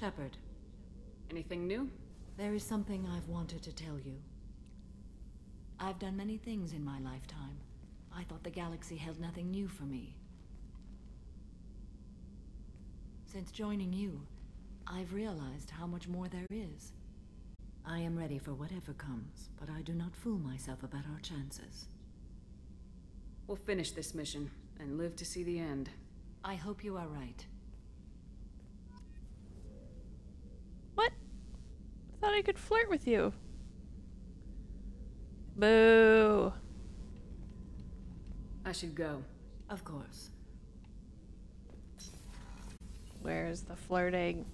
Shepard, Anything new? there is something I've wanted to tell you. I've done many things in my lifetime. I thought the galaxy held nothing new for me. Since joining you, I've realized how much more there is. I am ready for whatever comes, but I do not fool myself about our chances. We'll finish this mission and live to see the end. I hope you are right. What? I thought I could flirt with you. Boo. I should go. Of course. Where's the flirting?